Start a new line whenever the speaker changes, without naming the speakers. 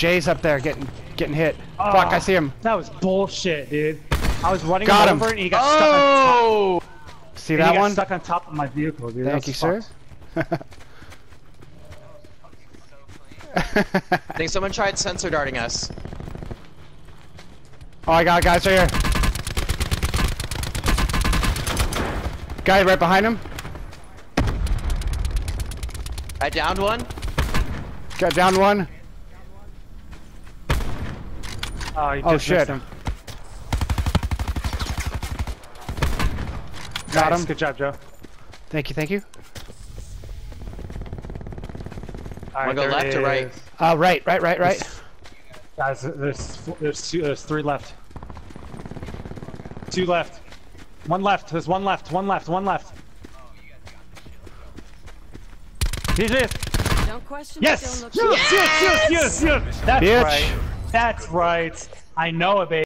Jay's up there getting getting hit.
Oh,
Fuck, I oh, see him.
That was bullshit, dude. I was running
Got him.
over and he got stuck on top.
Oh!
See
and he
that
got
one?
stuck on top of my vehicle, dude.
Thank
That's
you, sir.
I think someone tried sensor darting us.
Oh, I got guys right here. Guy right behind him.
I downed one.
Got down one.
Oh, you
Oh,
just
shit.
him.
Got
Nice,
him.
Good job, Joe.
Thank you, thank you.
All
Wanna go
there
left or right?
Uh, right, right, right, right.
Guys, there's there's two, there's three left. Two left. One left. There's one left. One left. One left. He's it.
Don't question
Yes!
the
Yes! Yes! Yes! Yes! Yes! That's
Bitch.
right. That's right. I know it, baby.